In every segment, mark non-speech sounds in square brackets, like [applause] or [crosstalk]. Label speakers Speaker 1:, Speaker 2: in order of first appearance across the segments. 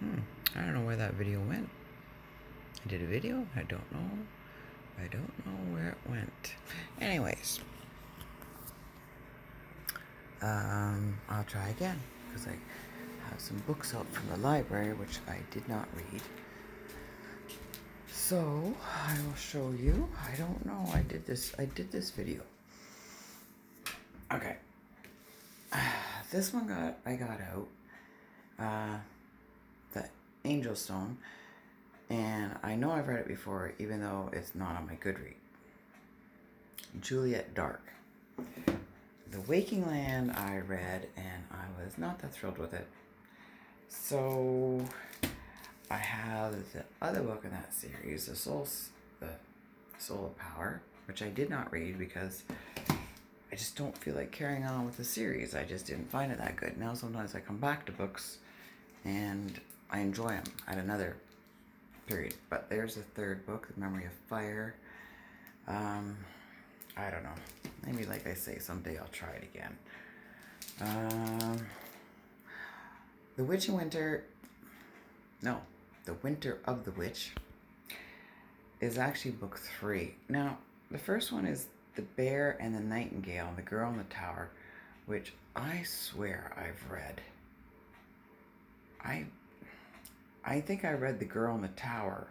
Speaker 1: Hmm. I don't know where that video went. I did a video. I don't know. I don't know where it went. Anyways. Um, I'll try again because I have some books out from the library which I did not read. So I will show you. I don't know. I did this. I did this video. Okay. [sighs] This one got I got out. Uh, Angel Stone, and I know I've read it before, even though it's not on my Goodread. Juliet Dark. The Waking Land I read, and I was not that thrilled with it. So I have the other book in that series, the Soul, the Soul of Power, which I did not read because I just don't feel like carrying on with the series. I just didn't find it that good. Now sometimes I come back to books and I enjoy them at another period. But there's a third book, The Memory of Fire. Um, I don't know. Maybe, like I say, someday I'll try it again. Um, the Witch in Winter. No, The Winter of the Witch is actually book three. Now, the first one is The Bear and the Nightingale The Girl in the Tower, which I swear I've read. I I think I read The Girl in the Tower.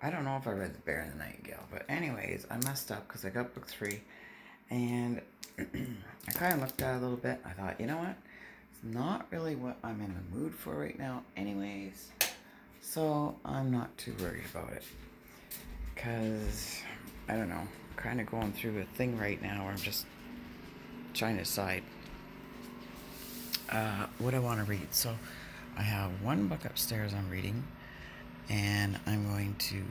Speaker 1: I don't know if I read The Bear and the Nightingale, but anyways, I messed up because I got book three, and [clears throat] I kind of looked at it a little bit. I thought, you know what? It's not really what I'm in the mood for right now, anyways. So I'm not too worried about it, cause I don't know, kind of going through a thing right now where I'm just trying to decide uh, what I want to read. So I have one book upstairs I'm reading, and I'm going to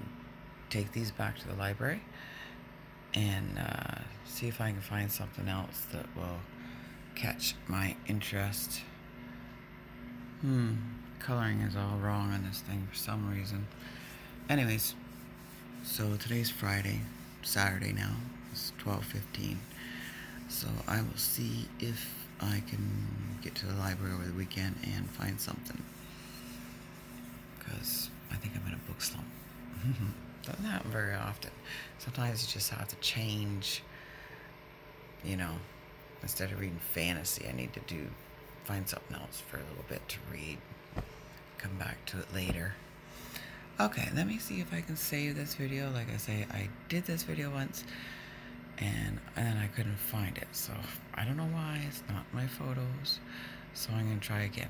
Speaker 1: take these back to the library and uh, see if I can find something else that will catch my interest. Hmm, coloring is all wrong on this thing for some reason. Anyways, so today's Friday, Saturday now. It's 12:15. So I will see if I can get to the library over the weekend and find something. Because I think I'm in a book slump. [laughs] Doesn't happen very often. Sometimes you just have to change, you know, instead of reading fantasy, I need to do, find something else for a little bit to read. Come back to it later. Okay, let me see if I can save this video. Like I say, I did this video once and then I couldn't find it. So I don't know why it's not my photos. So I'm gonna try again.